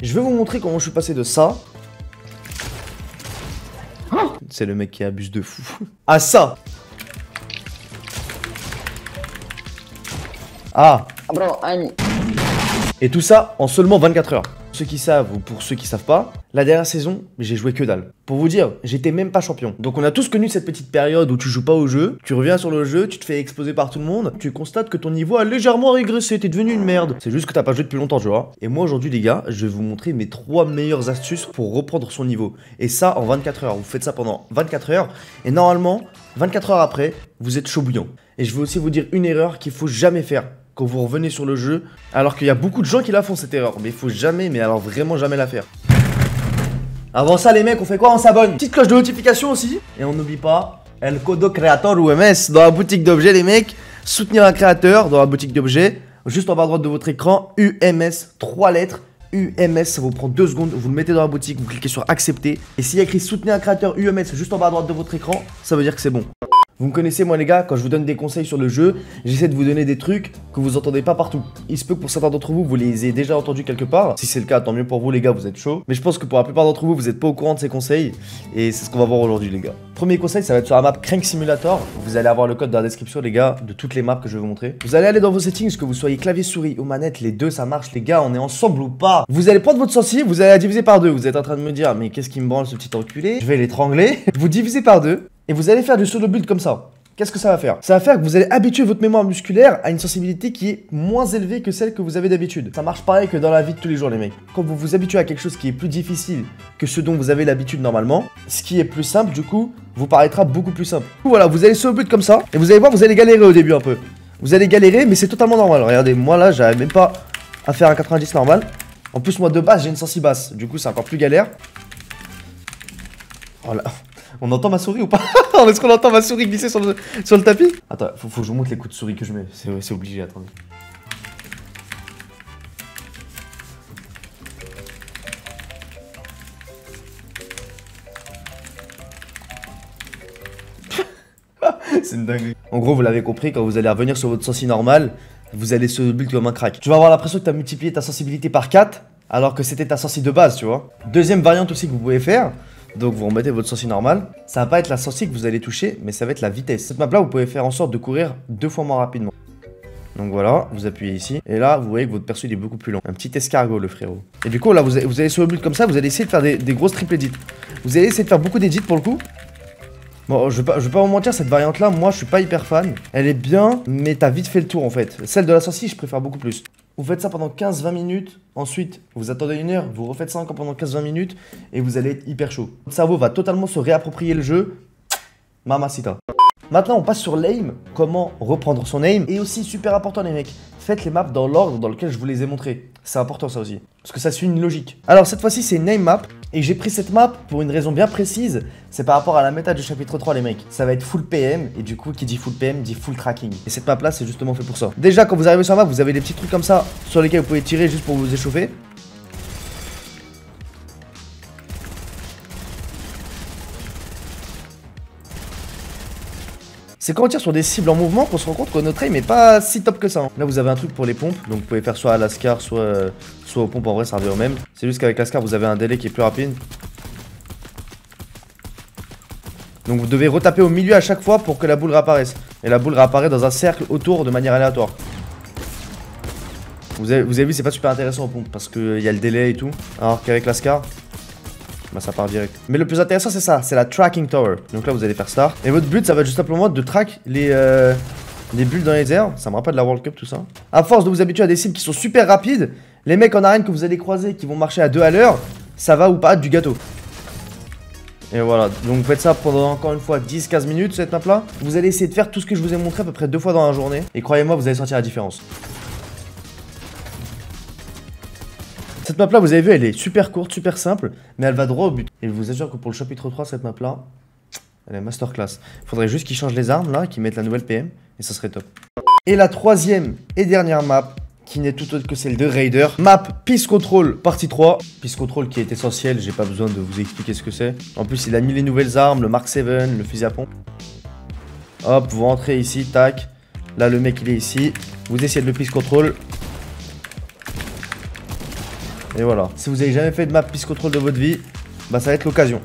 Je vais vous montrer comment je suis passé de ça. C'est le mec qui abuse de fou. À ça Ah Bro, I'm... Et tout ça en seulement 24 heures. Ceux qui savent ou pour ceux qui savent pas, la dernière saison, j'ai joué que dalle. Pour vous dire, j'étais même pas champion. Donc on a tous connu cette petite période où tu joues pas au jeu, tu reviens sur le jeu, tu te fais exploser par tout le monde, tu constates que ton niveau a légèrement régressé, t'es devenu une merde. C'est juste que t'as pas joué depuis longtemps, tu vois. Et moi aujourd'hui les gars, je vais vous montrer mes trois meilleures astuces pour reprendre son niveau. Et ça en 24 heures. Vous faites ça pendant 24 heures et normalement, 24 heures après, vous êtes chaud bouillant. Et je vais aussi vous dire une erreur qu'il faut jamais faire quand vous revenez sur le jeu, alors qu'il y a beaucoup de gens qui la font cette erreur, mais il faut jamais, mais alors vraiment jamais la faire. Avant ça les mecs, on fait quoi On s'abonne. Petite cloche de notification aussi, et on n'oublie pas El Codo Creator ou MS dans la boutique d'objets les mecs, soutenir un créateur dans la boutique d'objets, juste en bas à droite de votre écran, UMS, 3 lettres, UMS, ça vous prend 2 secondes, vous le mettez dans la boutique, vous cliquez sur accepter, et s'il y a écrit soutenir un créateur UMS juste en bas à droite de votre écran, ça veut dire que c'est bon. Vous me connaissez moi les gars, quand je vous donne des conseils sur le jeu, j'essaie de vous donner des trucs que vous entendez pas partout. Il se peut que pour certains d'entre vous, vous les ayez déjà entendus quelque part. Si c'est le cas, tant mieux pour vous les gars, vous êtes chaud. Mais je pense que pour la plupart d'entre vous, vous êtes pas au courant de ces conseils. Et c'est ce qu'on va voir aujourd'hui les gars. Premier conseil, ça va être sur la map Crank Simulator. Vous allez avoir le code dans la description les gars, de toutes les maps que je vais vous montrer. Vous allez aller dans vos settings, que vous soyez clavier souris ou manette, les deux ça marche les gars, on est ensemble ou pas? Vous allez prendre votre sensible, vous allez la diviser par deux. Vous êtes en train de me dire, mais qu'est-ce qui me branle ce petit enculé? Je vais l'étrangler. vous divisez par deux. Et vous allez faire du solo build comme ça. Qu'est-ce que ça va faire? Ça va faire que vous allez habituer votre mémoire musculaire à une sensibilité qui est moins élevée que celle que vous avez d'habitude. Ça marche pareil que dans la vie de tous les jours les mecs. Quand vous vous habituez à quelque chose qui est plus difficile que ce dont vous avez l'habitude normalement, ce qui est plus simple du coup, vous paraîtra beaucoup plus simple. Voilà, vous allez le but comme ça, et vous allez voir, vous allez galérer au début un peu. Vous allez galérer, mais c'est totalement normal. Regardez, moi là, j'arrive même pas à faire un 90 normal. En plus, moi de base, j'ai une sensi basse. Du coup, c'est encore plus galère. Voilà. On entend ma souris ou pas Est-ce qu'on entend ma souris glisser sur le, tapis Attends, faut, faut que je vous montre les coups de souris que je mets. C'est obligé, attendez. C'est une dinguerie. En gros, vous l'avez compris, quand vous allez revenir sur votre sensi normal, vous allez se build comme un crack. Tu vas avoir l'impression que tu as multiplié ta sensibilité par 4, alors que c'était ta sensi de base, tu vois. Deuxième variante aussi que vous pouvez faire, donc vous remettez votre sensi normal. Ça va pas être la sensi que vous allez toucher, mais ça va être la vitesse. Cette map là, vous pouvez faire en sorte de courir deux fois moins rapidement. Donc voilà, vous appuyez ici. Et là, vous voyez que votre perso il est beaucoup plus long. Un petit escargot, le frérot. Et du coup, là, vous, allez sur le but comme ça, vous allez essayer de faire des, grosses triple edits. Vous allez essayer de faire beaucoup d'edits pour le coup. Bon, je vais, pas, vais pas vous mentir, cette variante là, moi je suis pas hyper fan. Elle est bien, mais t'as vite fait le tour en fait. Celle de la sensi, je préfère beaucoup plus. Vous faites ça pendant 15-20 minutes, ensuite vous attendez une heure, vous refaites ça encore pendant 15-20 minutes et vous allez être hyper chaud. Votre cerveau va totalement se réapproprier le jeu. Mamacita. Maintenant on passe sur l'aim, comment reprendre son aim. Et aussi super important les mecs, faites les maps dans l'ordre dans lequel je vous les ai montrés. C'est important ça aussi, parce que ça suit une logique. Alors cette fois-ci c'est une aim map, et j'ai pris cette map pour une raison bien précise, c'est par rapport à la méta du chapitre 3 les mecs. Ça va être full PM, et du coup qui dit full PM dit full tracking. Et cette map là c'est justement fait pour ça. Déjà quand vous arrivez sur la map, vous avez des petits trucs comme ça sur lesquels vous pouvez tirer juste pour vous échauffer. C'est quand on tire sur des cibles en mouvement qu'on se rend compte que notre aim est pas si top que ça. Hein. Là, vous avez un truc pour les pompes, donc vous pouvez faire soit à l'ascar, soit, euh, soit aux pompes, en vrai, ça revient au même. C'est juste qu'avec l'ascar, vous avez un délai qui est plus rapide. Donc vous devez retaper au milieu à chaque fois pour que la boule réapparaisse. Et la boule réapparaît dans un cercle autour de manière aléatoire. Vous avez, vous avez vu, c'est pas super intéressant aux pompes parce qu'il y a le délai et tout. Alors qu'avec l'ascar, bah ça part direct. Mais le plus intéressant c'est ça, c'est la tracking tower. Donc là vous allez faire start. Et votre but ça va juste simplement de track les, euh, les bulles dans les airs. Ça me rappelle la World Cup tout ça. À force de vous habituer à des cibles qui sont super rapides, les mecs en arène que vous allez croiser qui vont marcher à 2 à l'heure, ça va ou pas du gâteau. Et voilà, donc vous faites ça pendant encore une fois 10-15 minutes cette map là. Vous allez essayer de faire tout ce que je vous ai montré à peu près deux fois dans la journée. Et croyez-moi, vous allez sentir la différence. Cette map là, vous avez vu, elle est super courte, super simple, mais elle va droit au but. Et je vous assure que pour le chapitre 3, cette map là, elle est masterclass. Faudrait juste qu'ils changent les armes là, qu'ils mettent la nouvelle PM, et ça serait top. Et la troisième et dernière map, qui n'est tout autre que celle de Raider. Map Peace Control partie 3. Peace Control qui est essentiel, j'ai pas besoin de vous expliquer ce que c'est. En plus, il a mis les nouvelles armes, le Mark 7, le fusil à pompe. Hop, vous rentrez ici, tac. Là, le mec, il est ici. Vous essayez de le Peace Control. Et voilà. Si vous avez jamais fait de map piste contrôle de votre vie, bah ça va être l'occasion.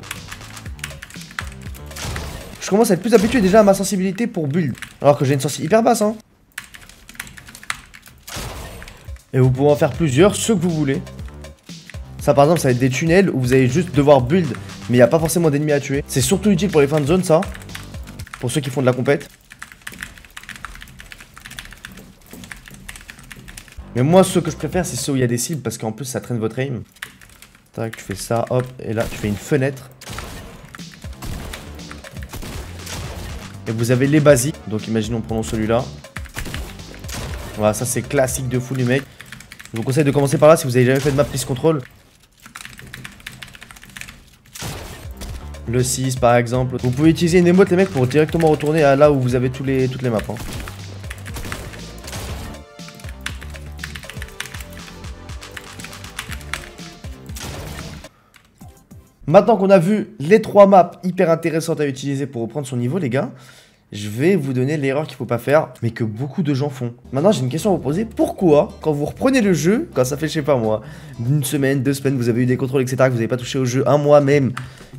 Je commence à être plus habitué déjà à ma sensibilité pour build. Alors que j'ai une sensibilité hyper basse, hein. Et vous pouvez en faire plusieurs, ceux que vous voulez. Ça par exemple, ça va être des tunnels où vous allez juste devoir build, mais il n'y a pas forcément d'ennemis à tuer. C'est surtout utile pour les fins de zone, ça. Pour ceux qui font de la compète. Mais moi, ce que je préfère, c'est ceux où il y a des cibles, parce qu'en plus, ça traîne votre aim. Tac, tu fais ça, hop, et là, tu fais une fenêtre. Et vous avez les basiques. Donc imaginons prenons celui-là. Voilà, ça c'est classique de fou les mecs. Je vous conseille de commencer par là si vous avez jamais fait de map plus control. Le 6 par exemple. Vous pouvez utiliser une émote les mecs pour directement retourner à là où vous avez tous les, toutes les maps. Hein. Maintenant qu'on a vu les trois maps hyper intéressantes à utiliser pour reprendre son niveau les gars, je vais vous donner l'erreur qu'il faut pas faire, mais que beaucoup de gens font. Maintenant, j'ai une question à vous poser. Pourquoi, quand vous reprenez le jeu, quand ça fait, je sais pas moi, une semaine, deux semaines, vous avez eu des contrôles, etc., que vous n'avez pas touché au jeu, un mois même,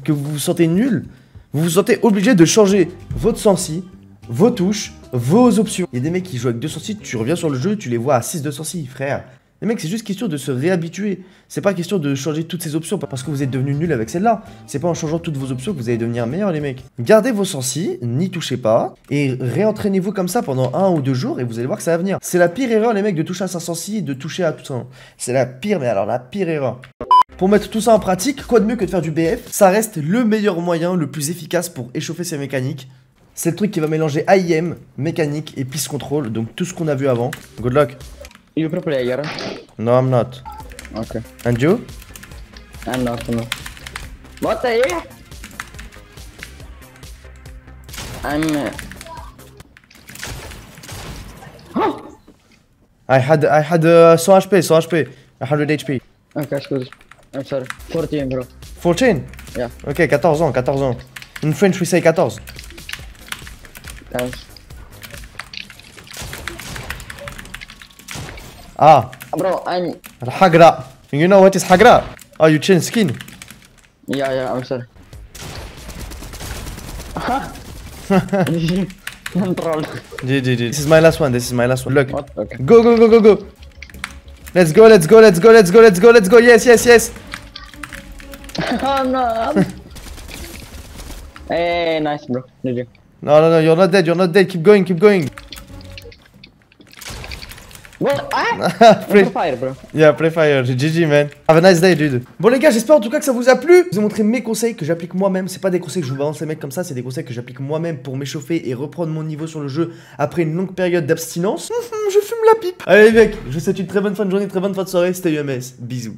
que vous vous sentez nul, vous vous sentez obligé de changer votre sensi, vos touches, vos options. Il y a des mecs qui jouent avec deux sensi, tu reviens sur le jeu, tu les vois à 6 de sensi, frère. Les mecs, c'est juste question de se réhabituer. C'est pas question de changer toutes ces options parce que vous êtes devenu nul avec celle-là. C'est pas en changeant toutes vos options que vous allez devenir meilleur, les mecs. Gardez vos sensi, n'y touchez pas, et réentraînez-vous comme ça pendant un ou deux jours et vous allez voir que ça va venir. C'est la pire erreur, les mecs, de toucher à sa sensi et de toucher à tout ça. C'est la pire, mais alors la pire erreur. Pour mettre tout ça en pratique, quoi de mieux que de faire du BF Ça reste le meilleur moyen, le plus efficace pour échauffer ses mécaniques. C'est le truc qui va mélanger AIM, mécanique et piste contrôle, donc tout ce qu'on a vu avant. Good luck. You pro player? No, I'm not. Okay. And you? I'm not, no. What the heck? I'm... Uh... I had I had uh, 100 HP, 100 HP, 100 HP. Okay, excuse. I'm sorry. 14, bro. 14? Yeah. Ok, 14 ans, 14 ans. In French we say 14. Thanks. Ah. Bro, I'm... Hagra. You know what is Hagra? Oh, you change skin. Yeah, yeah, I'm sorry. this is my last one. This is my last one. Look. What? Okay. Go, go, go, go, go. Let's go, let's go, let's go, let's go, let's go, let's go. Yes, yes, yes. oh, no. hey, nice, bro. Did? No, no, no. You're not dead. You're not dead. Keep going, keep going. What? Ah? Free- fire, bro. Yeah, play fire. GG, man. Have a nice day, dude. Bon, les gars, j'espère en tout cas que ça vous a plu. Je vous ai montré mes conseils que j'applique moi-même. C'est pas des conseils que je vous balance les mecs comme ça, c'est des conseils que j'applique moi-même pour m'échauffer et reprendre mon niveau sur le jeu après une longue période d'abstinence. je fume la pipe. Allez, les mecs, je vous souhaite une très bonne fin de journée, très bonne fin de soirée. C'était UMS. Bisous.